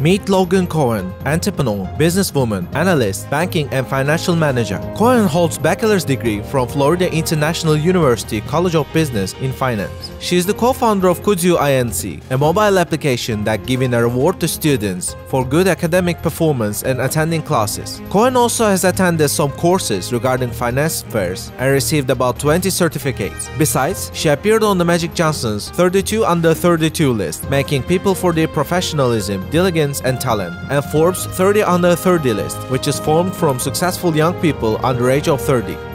Meet Logan Cohen, entrepreneur, businesswoman, analyst, banking and financial manager. Cohen holds bachelor's degree from Florida International University College of Business in Finance. She is the co-founder of Küdzoo INC, a mobile application that gives a reward to students for good academic performance and attending classes. Cohen also has attended some courses regarding finance affairs and received about 20 certificates. Besides, she appeared on the Magic Johnson's 32 under 32 list, making people for their professionalism, diligence, and talent, and Forbes 30 under 30 list, which is formed from successful young people under age of 30.